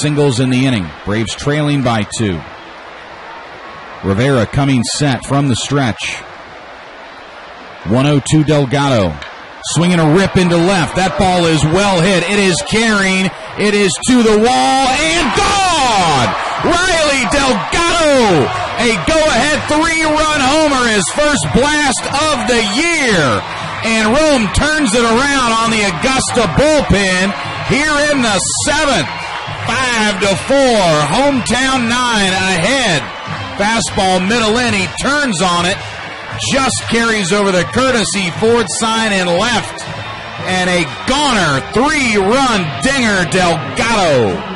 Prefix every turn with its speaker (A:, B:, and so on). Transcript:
A: singles in the inning. Braves trailing by two. Rivera coming set from the stretch. 102 Delgado. Swinging a rip into left. That ball is well hit. It is carrying. It is to the wall and gone! Riley Delgado! A go ahead three run homer, his first blast of the year. And Rome turns it around on the Augusta bullpen here in the seventh. Five to four. Hometown nine ahead. Fastball middle in. He turns on it just carries over the courtesy Ford sign and left. And a goner, three run dinger, Delgado.